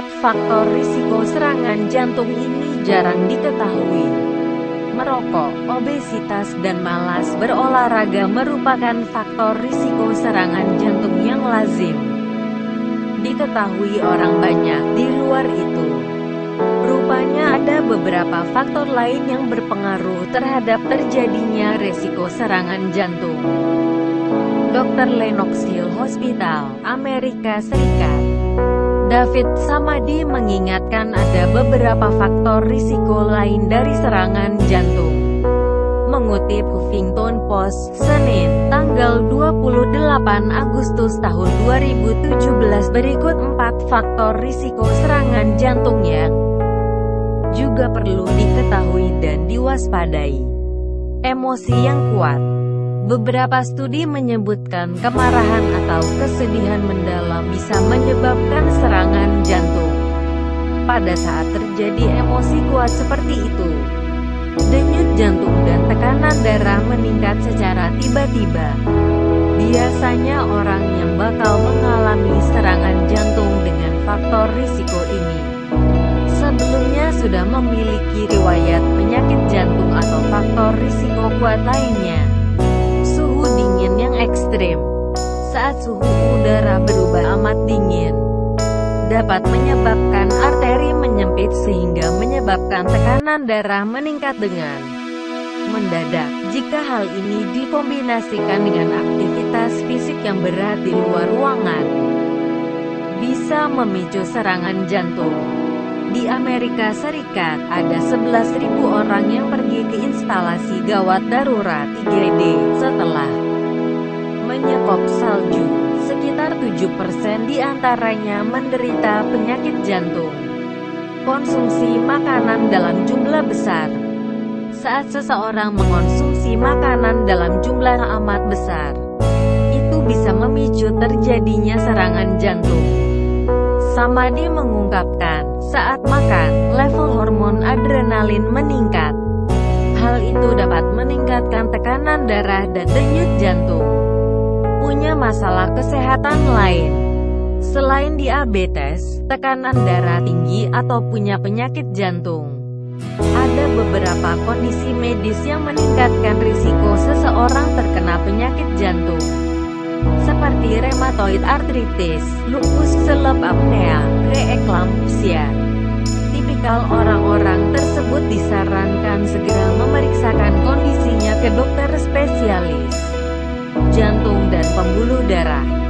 faktor risiko serangan jantung ini jarang diketahui. Merokok, obesitas dan malas berolahraga merupakan faktor risiko serangan jantung yang lazim. Diketahui orang banyak di luar itu. Rupanya ada beberapa faktor lain yang berpengaruh terhadap terjadinya resiko serangan jantung. Dr. Lennox Hill Hospital, Amerika Serikat. David Samadi mengingatkan ada beberapa faktor risiko lain dari serangan jantung. Mengutip Huffington Post, Senin, tanggal 28 Agustus tahun 2017 berikut 4 faktor risiko serangan jantung yang juga perlu diketahui dan diwaspadai. Emosi yang kuat Beberapa studi menyebutkan kemarahan atau kesedihan mendalam bisa menyebabkan serangan jantung. Pada saat terjadi emosi kuat seperti itu, denyut jantung dan tekanan darah meningkat secara tiba-tiba. Biasanya orang yang bakal mengalami serangan jantung dengan faktor risiko ini sebelumnya sudah memiliki riwayat penyakit jantung atau faktor risiko kuat lainnya dingin yang ekstrim. Saat suhu udara berubah amat dingin, dapat menyebabkan arteri menyempit sehingga menyebabkan tekanan darah meningkat dengan mendadak. Jika hal ini dikombinasikan dengan aktivitas fisik yang berat di luar ruangan, bisa memicu serangan jantung. Di Amerika Serikat, ada 11.000 orang yang pergi ke instalasi gawat darurat IGD setelah menyekop salju. Sekitar 7% di antaranya menderita penyakit jantung. Konsumsi makanan dalam jumlah besar Saat seseorang mengonsumsi makanan dalam jumlah amat besar, itu bisa memicu terjadinya serangan jantung. Samadi mengungkapkan, saat makan, level hormon adrenalin meningkat. Hal itu dapat meningkatkan tekanan darah dan denyut jantung punya masalah kesehatan lain. Selain diabetes, tekanan darah tinggi atau punya penyakit jantung. Ada beberapa kondisi medis yang meningkatkan risiko seseorang terkena penyakit jantung. Seperti rheumatoid arthritis, lupus selep apnea, preeklampsia. Tipikal orang-orang tersebut disarankan segera memeriksakan kondisinya ke dokter spesialis pembuluh darah.